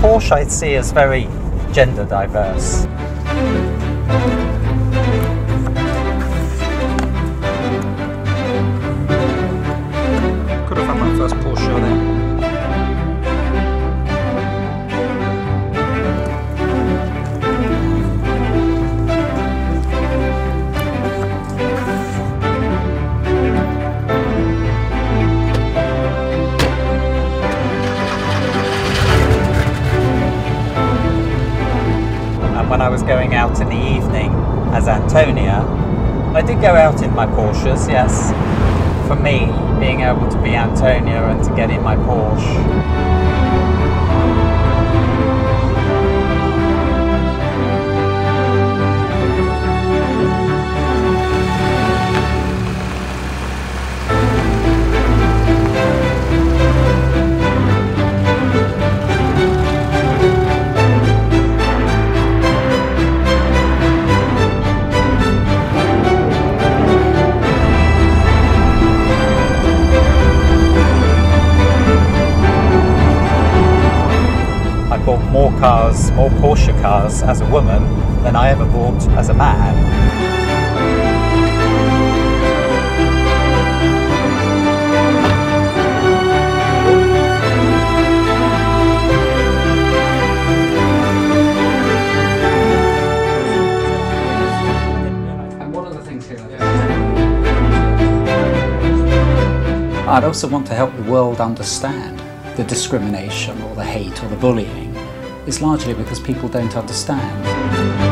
Porsche I see as very gender diverse. When I was going out in the evening as Antonia, I did go out in my Porsches, yes. For me, being able to be Antonia and to get in my Porsche. I bought more cars, more Porsche cars as a woman than I ever bought as a man. And one of the things here. I'd also want to help the world understand the discrimination or the hate or the bullying is largely because people don't understand.